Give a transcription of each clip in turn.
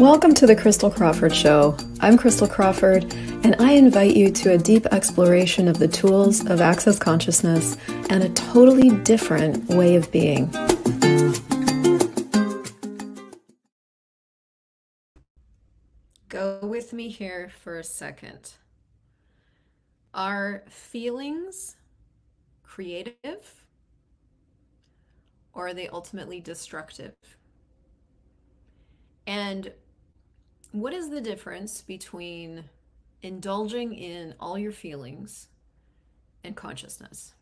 Welcome to the Christel Crawford Show. I'm Christel Crawford, and I invite you to a deep exploration of the tools of access consciousness and a totally different way of being. Go with me here for a second. Are feelings creative or are they ultimately destructive? And what is the difference between indulging in all your feelings and consciousness?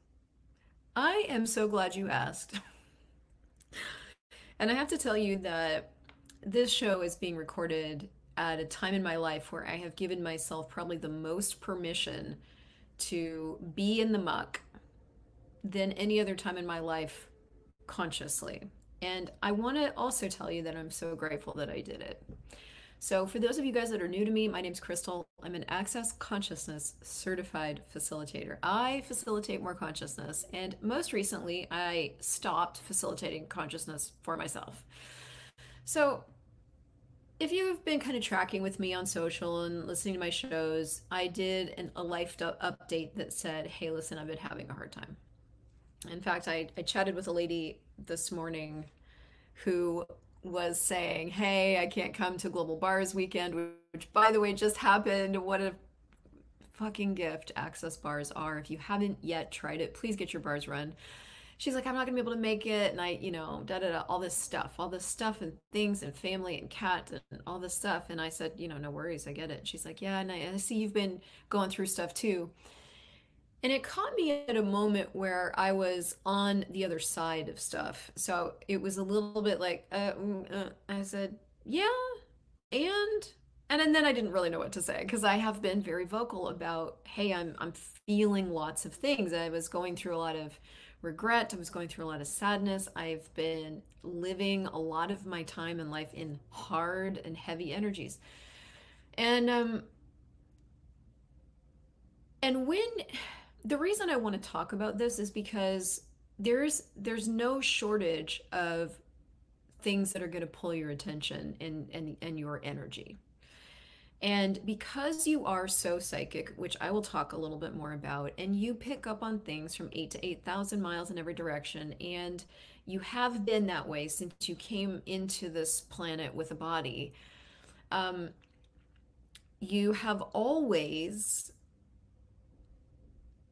I am so glad you asked. and I have to tell you that this show is being recorded at a time in my life where I have given myself probably the most permission to be in the muck than any other time in my life consciously. And I want to also tell you that I'm so grateful that I did it. So, for those of you guys that are new to me, my name's Christel. I'm an Access Consciousness certified facilitator. I facilitate more consciousness, and most recently, I stopped facilitating consciousness for myself. So, if you've been kind of tracking with me on social and listening to my shows, I did an, a life update that said, Hey, listen, I've been having a hard time. In fact, I, I chatted with a lady this morning who was saying, Hey, I can't come to Global Bars Weekend, which, by the way, just happened. What a fucking gift Access Bars are. If you haven't yet tried it, please get your bars run. She's like, I'm not gonna be able to make it, and I, you know, da da da, all this stuff, all this stuff and things and family and cat and all this stuff. And I said, you know, no worries, I get it. She's like, yeah, and I, I see you've been going through stuff too. And it caught me at a moment where I was on the other side of stuff. So it was a little bit like, uh, mm, uh, I said, yeah, and and then I didn't really know what to say because I have been very vocal about, hey, I'm I'm feeling lots of things. I was going through a lot of regret. I was going through a lot of sadness. I've been living a lot of my time in life in hard and heavy energies. And um and when the reason I want to talk about this is because there's there's no shortage of things that are going to pull your attention and and and your energy. And because you are so psychic, which I will talk a little bit more about, and you pick up on things from eight to 8,000 miles in every direction, and you have been that way since you came into this planet with a body, um, you have always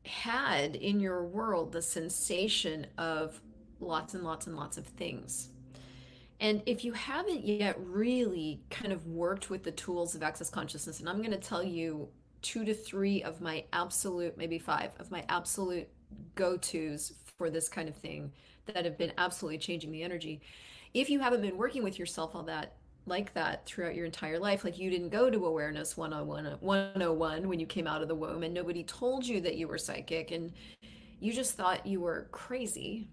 had in your world the sensation of lots and lots and lots of things. And if you haven't yet really kind of worked with the tools of access consciousness, and I'm going to tell you two to three of my absolute, maybe five of my absolute go tos for this kind of thing that have been absolutely changing the energy. If you haven't been working with yourself all that like that throughout your entire life. Like you didn't go to awareness 101, 101 when you came out of the womb and nobody told you that you were psychic and you just thought you were crazy.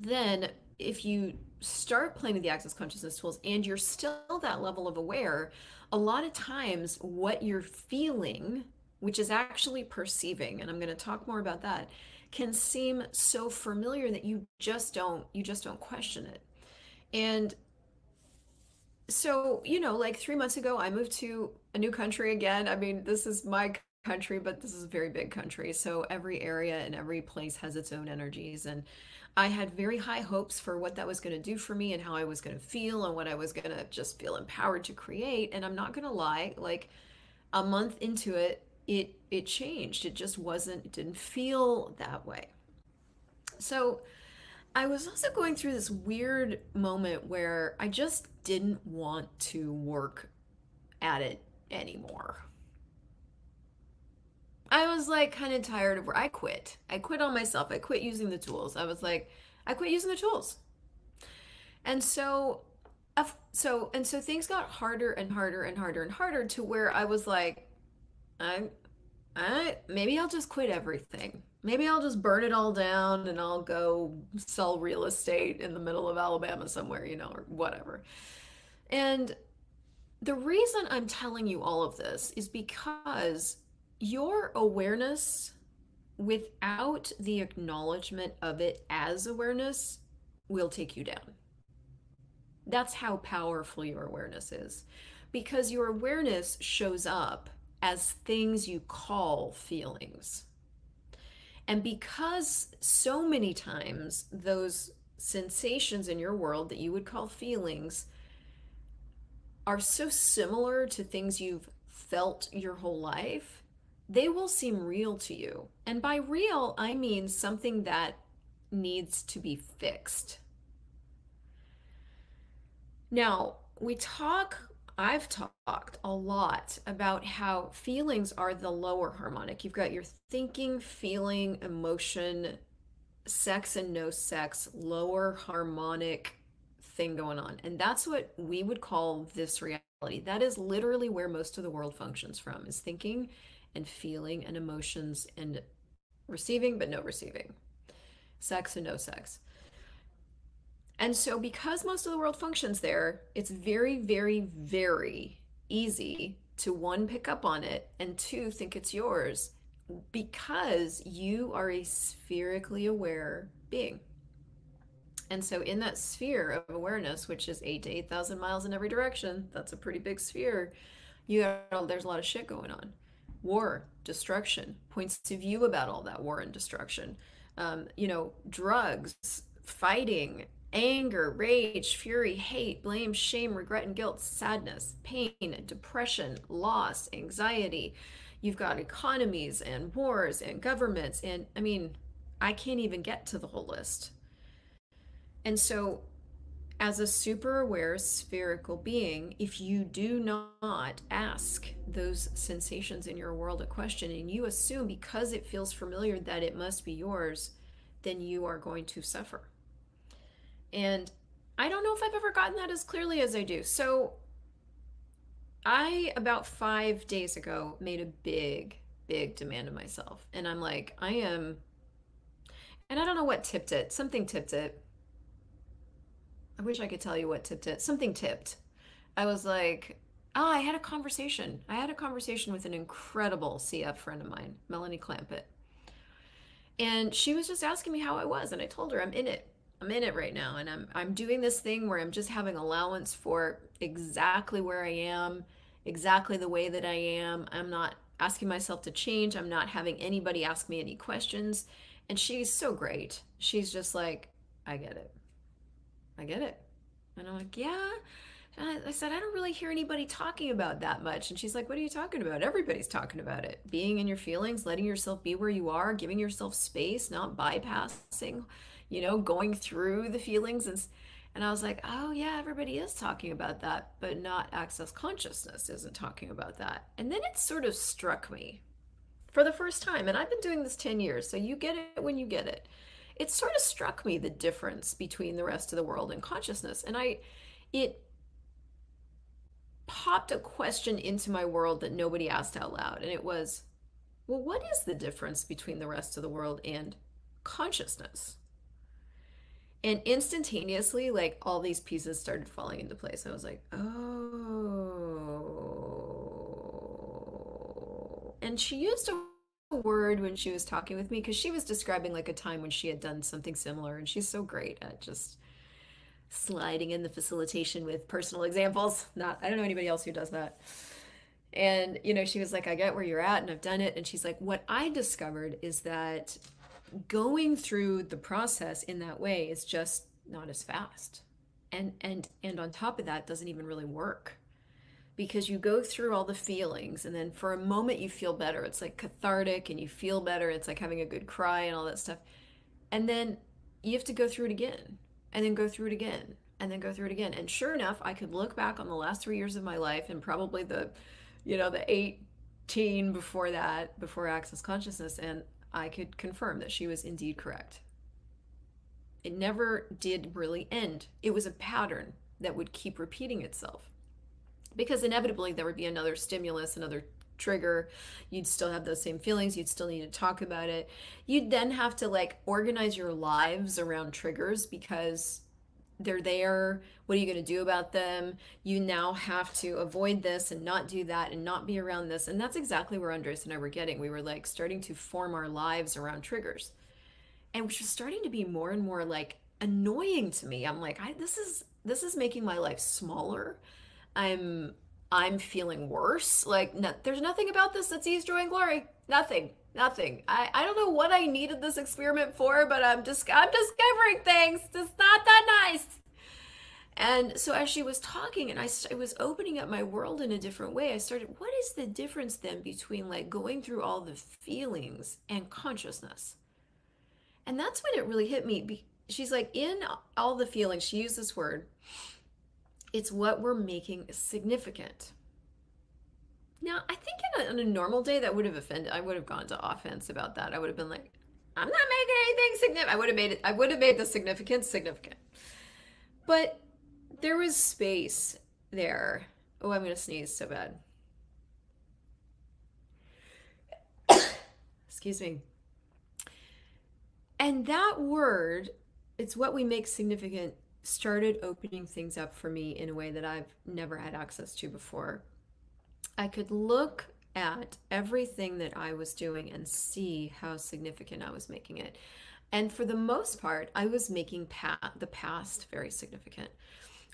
Then if you start playing with the access consciousness tools and you're still that level of aware, a lot of times what you're feeling, which is actually perceiving, and I'm going to talk more about that, can seem so familiar that you just don't you just don't question it. And so you know like three months ago i moved to a new country again. I mean this is my country but this is a very big country. So every area and every place has its own energies. And i had very high hopes for what that was going to do for me and how i was going to feel and what i was going to just feel empowered to create. And i'm not going to lie like a month into it it it changed. It just wasn't it didn't feel that way. So I was also going through this weird moment where I just didn't want to work at it anymore. I was like kind of tired of where I quit. I quit on myself. I quit using the tools. I was like, I quit using the tools. And so so and so things got harder and harder and harder and harder to where I was like, I I maybe I'll just quit everything maybe I'll just burn it all down and I'll go sell real estate in the middle of Alabama somewhere, you know, or whatever. And the reason I'm telling you all of this is because your awareness without the acknowledgement of it as awareness will take you down. That's how powerful your awareness is. Because your awareness shows up as things you call feelings. And because so many times those sensations in your world that you would call feelings are so similar to things you've felt your whole life, they will seem real to you. And by real, I mean something that needs to be fixed. Now, we talk, I've talked a lot about how feelings are the lower harmonic. You've got your thinking, feeling, emotion, sex and no sex, lower harmonic thing going on. And that's what we would call this reality. That is literally where most of the world functions from is thinking and feeling and emotions and receiving but no receiving. Sex and no sex. And so, because most of the world functions there, it's very, very, very easy to one, pick up on it, and two, think it's yours because you are a spherically aware being. And so, in that sphere of awareness, which is eight to 8,000 miles in every direction, that's a pretty big sphere. You got, there's a lot of shit going on war, destruction, points of view about all that war and destruction, um, you know, drugs, fighting, anger, rage, fury, hate, blame, shame, regret, and guilt, sadness, pain, depression, loss, anxiety. You've got economies and wars and governments. And I mean, I can't even get to the whole list. And so, as a super aware spherical being, if you do not ask those sensations in your world a question and you assume because it feels familiar that it must be yours, then you are going to suffer. And I don't know if I've ever gotten that as clearly as I do. So I, about five days ago, made a big, big demand of myself. And I'm like, I am, and I don't know what tipped it. Something tipped it. I wish I could tell you what tipped it. Something tipped. I was like, oh, I had a conversation. I had a conversation with an incredible CF friend of mine, Melanie Clampett. And she was just asking me how I was. And I told her I'm in it. I'm in it right now and I'm I'm doing this thing where I'm just having allowance for exactly where I am, exactly the way that I am. I'm not asking myself to change. I'm not having anybody ask me any questions. And she's so great. She's just like, I get it. I get it. And I'm like, yeah. I said, I don't really hear anybody talking about that much. And she's like, What are you talking about? Everybody's talking about it. Being in your feelings, letting yourself be where you are, giving yourself space, not bypassing you know, going through the feelings and and I was like, oh yeah, everybody is talking about that, but not access consciousness isn't talking about that. And then it sort of struck me for the first time, and I've been doing this 10 years, so you get it when you get it. It sort of struck me the difference between the rest of the world and consciousness. And I it popped a question into my world that nobody asked out loud, and it was, well, what is the difference between the rest of the world and consciousness? And instantaneously like all these pieces started falling into place. I was like oh. And she used a word when she was talking with me because she was describing like a time when she had done something similar and she's so great at just sliding in the facilitation with personal examples. Not i don't know anybody else who does that. And you know she was like i get where you're at and i've done it. And she's like what i discovered is that going through the process in that way is just not as fast. And and and on top of that doesn't even really work. Because you go through all the feelings and then for a moment you feel better. It's like cathartic and you feel better. It's like having a good cry and all that stuff. And then you have to go through it again and then go through it again and then go through it again. And sure enough i could look back on the last three years of my life and probably the you know the 18 before that before access consciousness and I could confirm that she was indeed correct. It never did really end. It was a pattern that would keep repeating itself. Because inevitably there would be another stimulus, another trigger. You'd still have those same feelings. You'd still need to talk about it. You'd then have to like organize your lives around triggers because they're there. What are you going to do about them? You now have to avoid this and not do that and not be around this. And that's exactly where Andres and I were getting. We were like starting to form our lives around triggers. And which was starting to be more and more like annoying to me. I'm like, I this is this is making my life smaller. I'm I'm feeling worse. Like no, there's nothing about this that's ease, joy, and glory. Nothing. Nothing. I, I don't know what I needed this experiment for, but I'm just I'm discovering things. It's not that nice. And so as she was talking and I, I was opening up my world in a different way, I started, what is the difference then between like going through all the feelings and consciousness? And that's when it really hit me. She's like, in all the feelings, she used this word, it's what we're making significant. Now, I think in a, on a normal day that would have offended, I would have gone to offense about that. I would have been like, I'm not making anything significant. I would have made it, I would have made the significant significant. But there was space there. Oh, I'm to sneeze so bad. Excuse me. And that word, it's what we make significant, started opening things up for me in a way that I've never had access to before. I could look at everything that I was doing and see how significant I was making it. And for the most part, I was making pa- the past very significant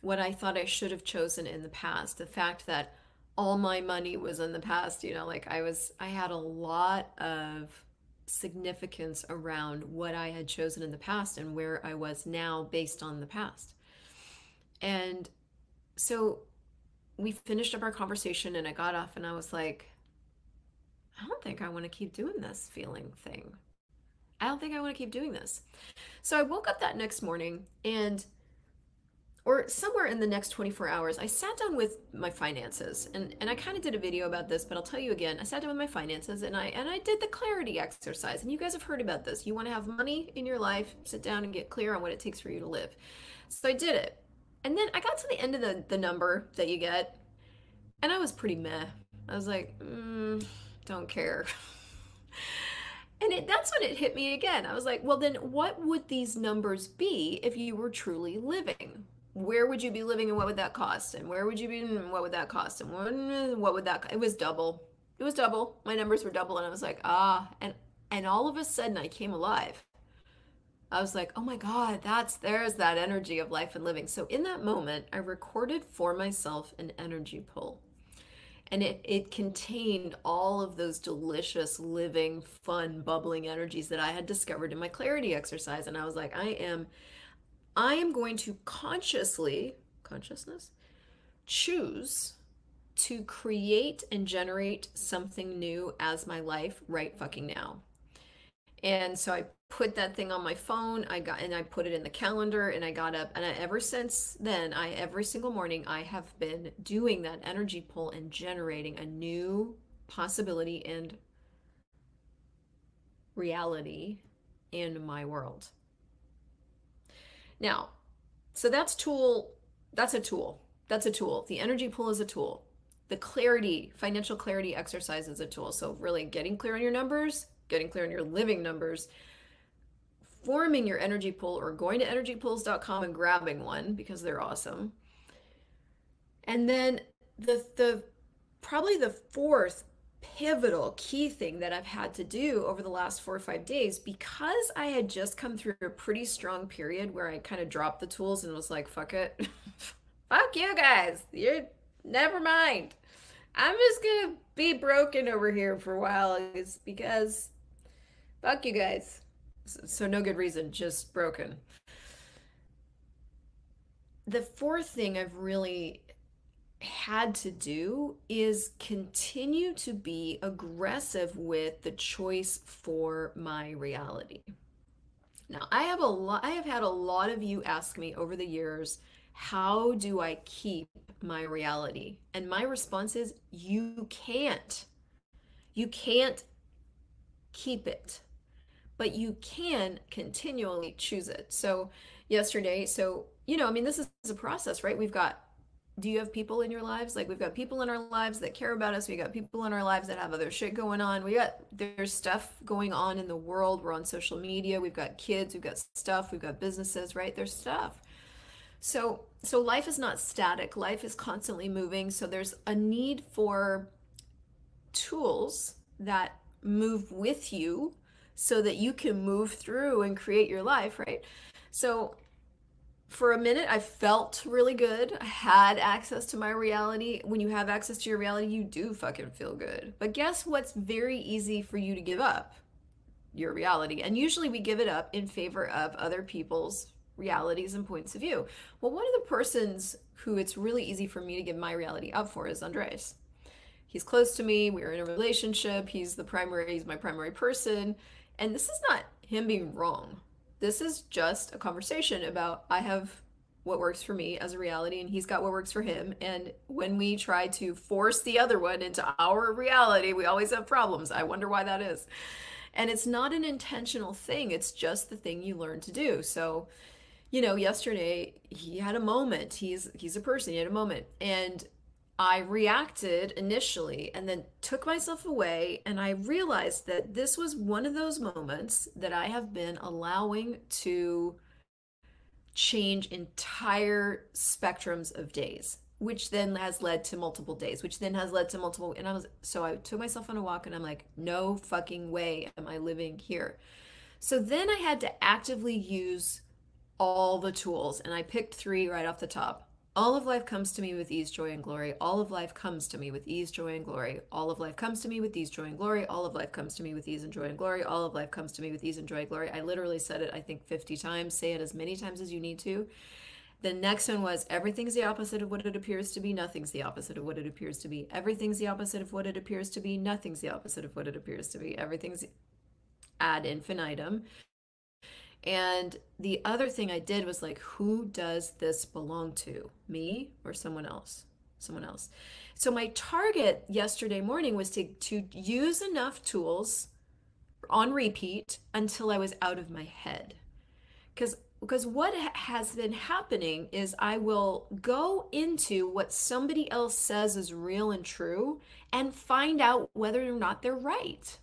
what I thought I should have chosen in the past. The fact that all my money was in the past, you know, like I was, I had a lot of significance around what I had chosen in the past and where I was now based on the past. And so we finished up our conversation and I got off and I was like, I don't think I want to keep doing this feeling thing. I don't think I want to keep doing this. So I woke up that next morning and or somewhere in the next 24 hours, I sat down with my finances. And, and I kind of did a video about this, but I'll tell you again. I sat down with my finances and I and I did the clarity exercise. And you guys have heard about this. You want to have money in your life, sit down and get clear on what it takes for you to live. So I did it. And then I got to the end of the, the number that you get, and I was pretty meh. I was like, mm, don't care. And it, that's when it hit me again. I was like, well, then what would these numbers be if you were truly living? where would you be living and what would that cost and where would you be and what would that cost and what, what would that it was double it was double my numbers were double and i was like ah and and all of a sudden i came alive i was like oh my god that's there's that energy of life and living. So in that moment i recorded for myself an energy pull. And it, it contained all of those delicious living fun bubbling energies that i had discovered in my clarity exercise. And i was like i am I am going to consciously, consciousness, choose to create and generate something new as my life right fucking now. And so I put that thing on my phone. I got and I put it in the calendar and I got up and I, ever since then, I every single morning I have been doing that energy pull and generating a new possibility and reality in my world. Now, so that's tool, that's a tool. That's a tool. The energy pull is a tool. The clarity, financial clarity exercise is a tool. So really getting clear on your numbers, getting clear on your living numbers, forming your energy pull or going to energypulls.com and grabbing one because they're awesome. And then the the probably the fourth pivotal key thing that I've had to do over the last four or five days because I had just come through a pretty strong period where I kind of dropped the tools and was like, fuck it. fuck you guys. You're never mind. I'm just gonna be broken over here for a while is because fuck you guys. So no good reason, just broken. The fourth thing I've really had to do is continue to be aggressive with the choice for my reality. Now, I have a lot I have had a lot of you ask me over the years, how do I keep my reality? And my response is you can't. You can't keep it. But you can continually choose it. So, yesterday, so you know, I mean, this is a process, right? We've got do you have people in your lives? Like we've got people in our lives that care about us. We got people in our lives that have other shit going on. We got there's stuff going on in the world. We're on social media. We've got kids. We've got stuff. We've got businesses. Right? There's stuff. So so life is not static. Life is constantly moving. So there's a need for tools that move with you so that you can move through and create your life. Right? So for a minute, I felt really good. I had access to my reality. When you have access to your reality, you do fucking feel good. But guess what's very easy for you to give up? Your reality. And usually we give it up in favor of other people's realities and points of view. Well, one of the persons who it's really easy for me to give my reality up for is Andres. He's close to me. We're in a relationship. He's the primary, he's my primary person. And this is not him being wrong. This is just a conversation about I have what works for me as a reality and he's got what works for him. And when we try to force the other one into our reality we always have problems. I wonder why that is. And it's not an intentional thing. It's just the thing you learn to do. So you know yesterday he had a moment. He's he's a person. He had a moment. And I reacted initially and then took myself away. And I realized that this was one of those moments that I have been allowing to change entire spectrums of days, which then has led to multiple days, which then has led to multiple. And I was, so I took myself on a walk and I'm like, no fucking way am I living here. So then I had to actively use all the tools and I picked three right off the top. All of life comes to me with ease, joy, and glory. All of life comes to me with ease, joy, and glory. All of life comes to me with ease, joy, and glory. All of life comes to me with ease and joy and glory. All of life comes to me with ease and joy and glory. I literally said it, I think, 50 times. Say it as many times as you need to. The next one was everything's the opposite of what it appears to be. Nothing's the opposite of what it appears to be. Everything's the opposite of what it appears to be. Nothing's the opposite of what it appears to be. Everything's ad infinitum. And the other thing I did was like, who does this belong to? Me or someone else? Someone else. So my target yesterday morning was to, to use enough tools on repeat until I was out of my head. Because because what has been happening is I will go into what somebody else says is real and true and find out whether or not they're right.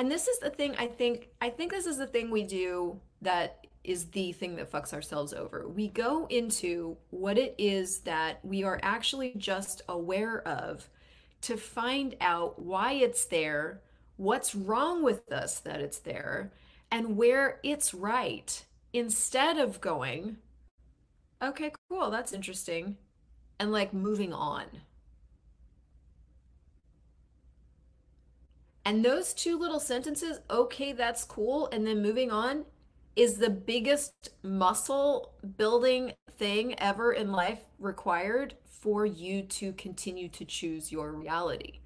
And this is the thing I think I think this is the thing we do that is the thing that fucks ourselves over. We go into what it is that we are actually just aware of to find out why it's there, what's wrong with us that it's there, and where it's right instead of going, okay, cool, that's interesting, and like moving on. And those two little sentences, okay, that's cool, and then moving on is the biggest muscle building thing ever in life required for you to continue to choose your reality.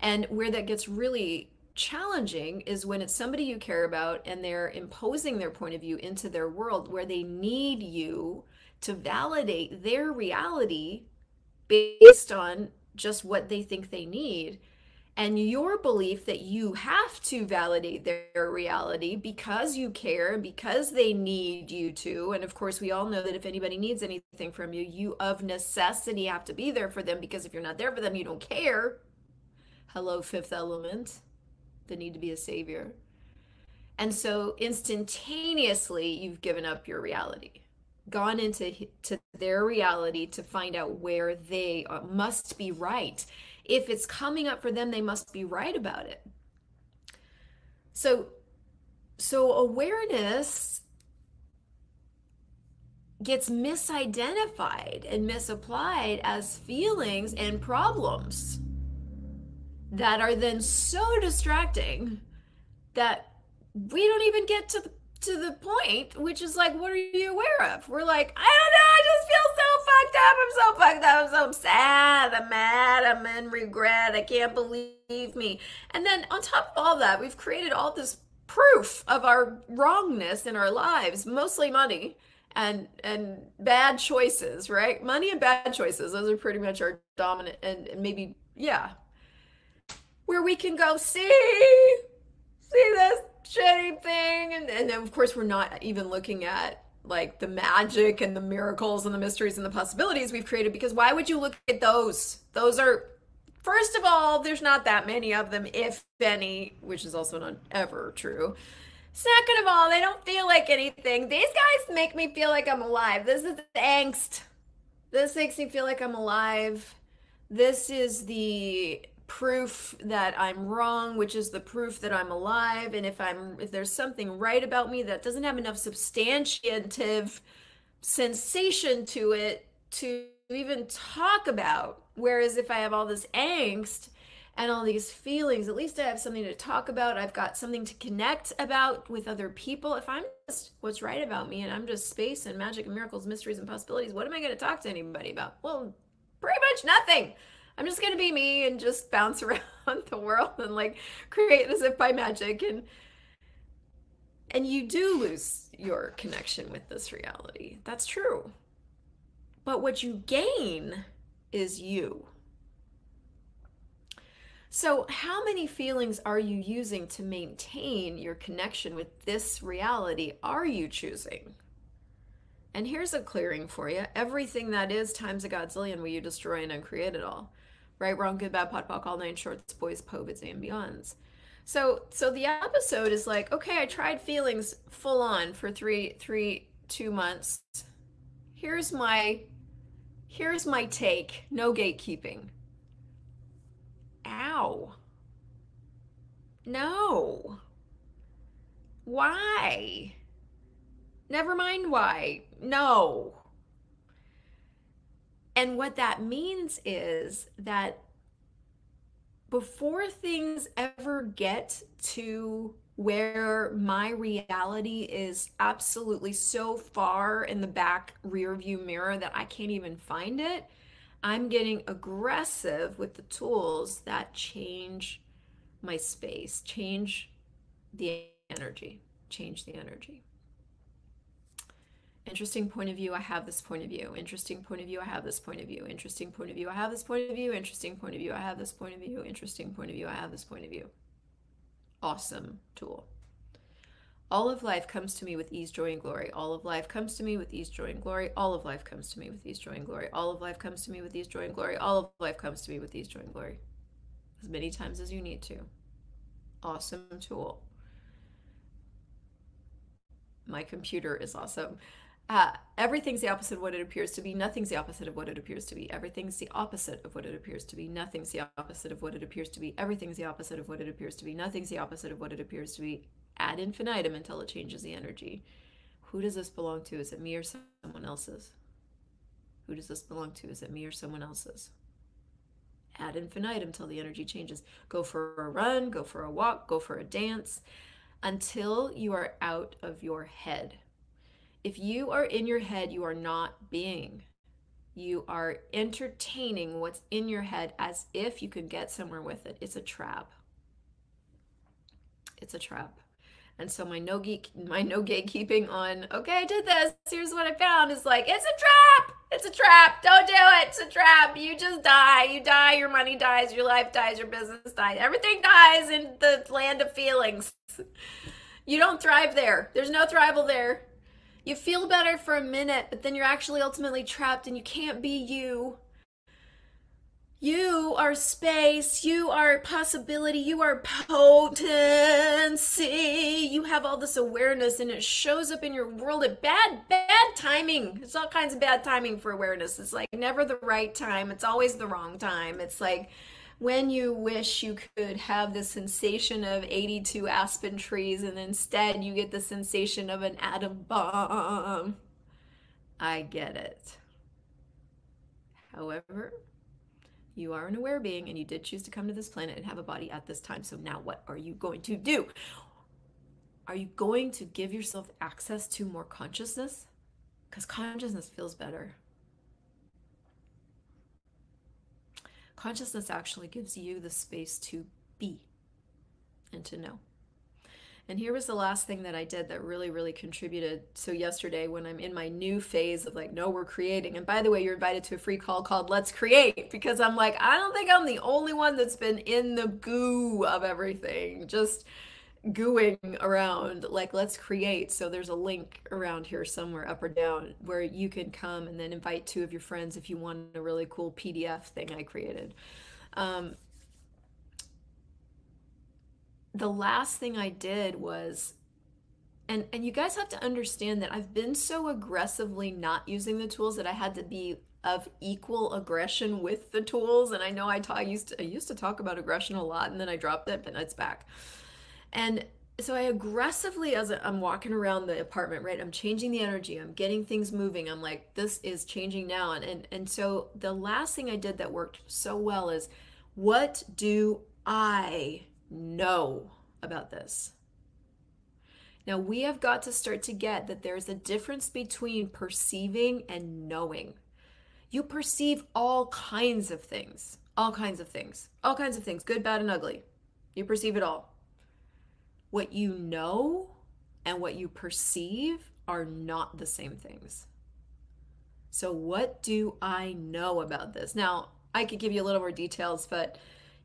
And where that gets really challenging is when it's somebody you care about and they're imposing their point of view into their world where they need you to validate their reality based on just what they think they need and your belief that you have to validate their reality because you care because they need you to and of course we all know that if anybody needs anything from you you of necessity have to be there for them because if you're not there for them you don't care. Hello fifth element the need to be a savior. And so instantaneously you've given up your reality gone into to their reality to find out where they uh, must be right if it's coming up for them, they must be right about it. So, so awareness gets misidentified and misapplied as feelings and problems that are then so distracting that we don't even get to the to the point, which is like, what are you aware of? We're like, I don't know, I just feel so fucked up. I'm so fucked up. I'm so sad. I'm mad. I'm in regret. I can't believe me. And then on top of all that, we've created all this proof of our wrongness in our lives, mostly money and and bad choices, right? Money and bad choices. Those are pretty much our dominant and, and maybe yeah. Where we can go see see this shitty thing and, and of course we're not even looking at like the magic and the miracles and the mysteries and the possibilities we've created because why would you look at those? Those are first of all there's not that many of them if any which is also not ever true. Second of all they don't feel like anything. These guys make me feel like i'm alive. This is the angst. This makes me feel like i'm alive. This is the proof that I'm wrong, which is the proof that I'm alive. And if I'm if there's something right about me that doesn't have enough substantiative sensation to it to even talk about. Whereas if I have all this angst and all these feelings, at least I have something to talk about. I've got something to connect about with other people. If I'm just what's right about me and I'm just space and magic and miracles, mysteries and possibilities, what am I going to talk to anybody about? Well, pretty much nothing. I'm just going to be me and just bounce around the world and like create as if by magic and and you do lose your connection with this reality. That's true. But what you gain is you. So, how many feelings are you using to maintain your connection with this reality? Are you choosing? And here's a clearing for you everything that is times a godzillion will you destroy and uncreate it all. Right, wrong, good, bad, POC, all nine shorts, boys, POVADs, and beyonds. So, so the episode is like, okay, I tried feelings full on for three, three, two months. Here's my, here's my take. No gatekeeping Ow. No. Why? Never mind why. No. And what that means is that before things ever get to where my reality is absolutely so far in the back rear view mirror that I can't even find it, I'm getting aggressive with the tools that change my space, change the energy, change the energy. Interesting point of view, I have this point of view. Interesting point of view, I have this point of view. Interesting point of view, I have this point of view. Interesting point of view, I have this point of view. Interesting point of view, I have this point of view. Awesome tool. All of life comes to me with ease, joy, and glory. All of life comes to me with ease, joy, and glory. All of life comes to me with ease, joy, and glory. All of life comes to me with ease, joy, and glory. All of life comes to me with ease, joy, and glory. As many times as you need to. Awesome tool. My computer is awesome. Uh, everything's the opposite of what it appears to be. Nothing's the opposite of what it appears to be. Everything's the opposite of what it appears to be. Nothing's the opposite of what it appears to be. Everything's the opposite of what it appears to be. Nothing's the opposite of what it appears to be ad infinitum until it changes the energy. Who does this belong to? Is it me or someone else's? Who does this belong to? Is it me or someone else's? Ad infinitum until the energy changes. Go for a run, go for a walk, go for a dance until you are out of your head. If you are in your head, you are not being. You are entertaining what's in your head as if you could get somewhere with it. It's a trap. It's a trap. And so my no geek, my no gatekeeping on, okay, I did this. Here's what I found is like, it's a trap. It's a trap. Don't do it. It's a trap. You just die. You die. Your money dies. Your life dies. Your business dies. Everything dies in the land of feelings. You don't thrive there. There's no thrival there. You feel better for a minute, but then you're actually ultimately trapped and you can't be you. You are space. You are possibility. You are potency. You have all this awareness and it shows up in your world at bad, bad timing. It's all kinds of bad timing for awareness. It's like never the right time. It's always the wrong time. It's like when you wish you could have the sensation of 82 aspen trees and instead you get the sensation of an atom bomb. I get it. However, you are an aware being and you did choose to come to this planet and have a body at this time. So now what are you going to do? Are you going to give yourself access to more consciousness? Because consciousness feels better. Consciousness actually gives you the space to be and to know. And here was the last thing that I did that really, really contributed. So, yesterday, when I'm in my new phase of like, no, we're creating. And by the way, you're invited to a free call called Let's Create because I'm like, I don't think I'm the only one that's been in the goo of everything, just gooing around. Like, let's create. So, there's a link around here somewhere, up or down, where you can come and then invite two of your friends if you want a really cool PDF thing I created. Um, the last thing I did was and and you guys have to understand that I've been so aggressively not using the tools that I had to be of equal aggression with the tools and I know I, ta- I used to I used to talk about aggression a lot and then I dropped it but it's back. And so I aggressively, as I'm walking around the apartment, right? I'm changing the energy. I'm getting things moving. I'm like, this is changing now. And and and so the last thing I did that worked so well is, what do I know about this? Now we have got to start to get that there's a difference between perceiving and knowing. You perceive all kinds of things, all kinds of things, all kinds of things, good, bad, and ugly. You perceive it all what you know and what you perceive are not the same things. So, what do I know about this? Now, I could give you a little more details, but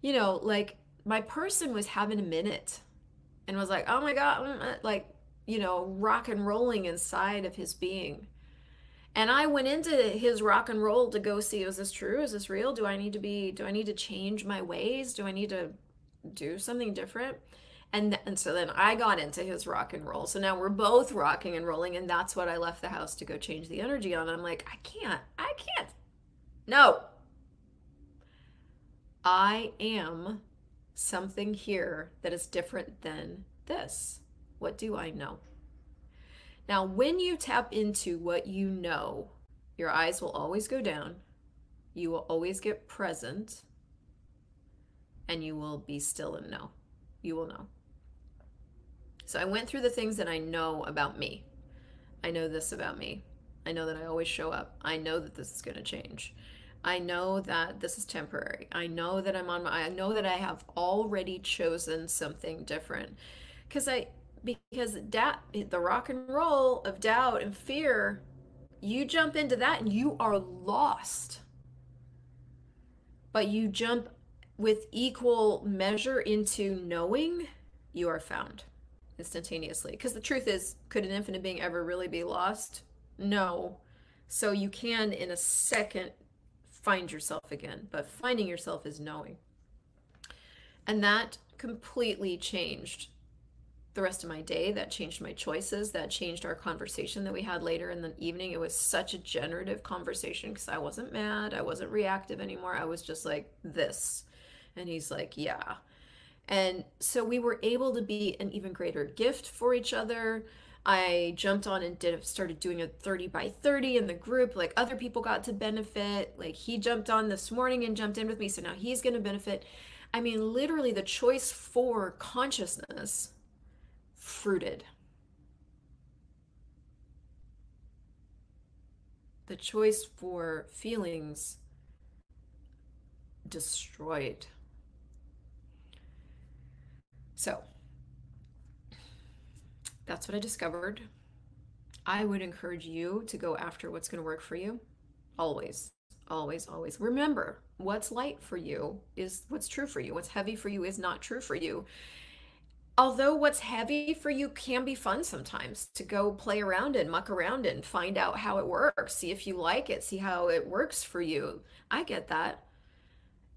you know, like my person was having a minute and was like, oh my God, mm, uh, like, you know, rock and rolling inside of his being. And I went into his rock and roll to go see, is this true? Is this real? Do I need to be, do I need to change my ways? Do I need to do something different? And, th- and so then I got into his rock and roll. So now we're both rocking and rolling. And that's what I left the house to go change the energy on. I'm like, I can't, I can't. No. I am something here that is different than this. What do I know? Now, when you tap into what you know, your eyes will always go down. You will always get present. And you will be still and know. You will know. So I went through the things that I know about me. I know this about me. I know that I always show up. I know that this is going to change. I know that this is temporary. I know that I'm on my I know that I have already chosen something different. Cuz I because doubt the rock and roll of doubt and fear, you jump into that and you are lost. But you jump with equal measure into knowing you are found instantaneously. Because the truth is, could an infinite being ever really be lost? No. So you can, in a second, find yourself again. But finding yourself is knowing. And that completely changed the rest of my day. That changed my choices. That changed our conversation that we had later in the evening. It was such a generative conversation because I wasn't mad. I wasn't reactive anymore. I was just like, this. And he's like, yeah. And so we were able to be an even greater gift for each other. I jumped on and did started doing a 30 by 30 in the group. Like other people got to benefit. Like he jumped on this morning and jumped in with me. So now he's going to benefit. I mean, literally, the choice for consciousness fruited. The choice for feelings destroyed. So that's what I discovered. I would encourage you to go after what's going to work for you. Always, always, always. Remember, what's light for you is what's true for you. What's heavy for you is not true for you. Although what's heavy for you can be fun sometimes to go play around and muck around and find out how it works, see if you like it, see how it works for you. I get that.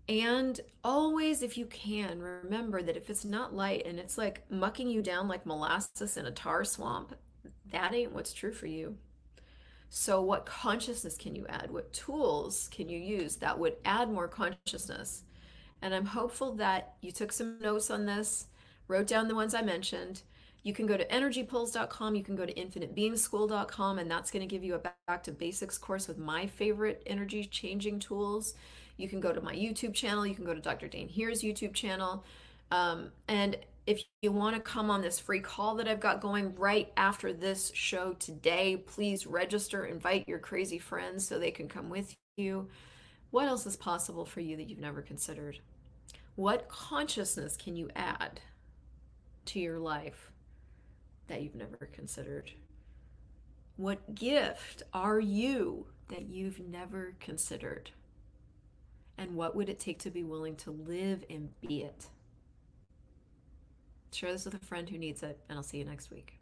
And always, if you can, remember that if it's not light and it's like mucking you down like molasses in a tar swamp, that ain't what's true for you. So, what consciousness can you add? What tools can you use that would add more consciousness? And I'm hopeful that you took some notes on this, wrote down the ones I mentioned. You can go to energypulls.com, you can go to infinitebeingschool.com, and that's going to give you a back to basics course with my favorite energy changing tools. You can go to my YouTube channel. You can go to Dr. Dain Heer's YouTube channel. Um, and if you want to come on this free call that I've got going right after this show today, please register, invite your crazy friends so they can come with you. What else is possible for you that you've never considered? What consciousness can you add to your life that you've never considered? What gift are you that you've never considered? And what would it take to be willing to live and be it? Share this with a friend who needs it, and I'll see you next week.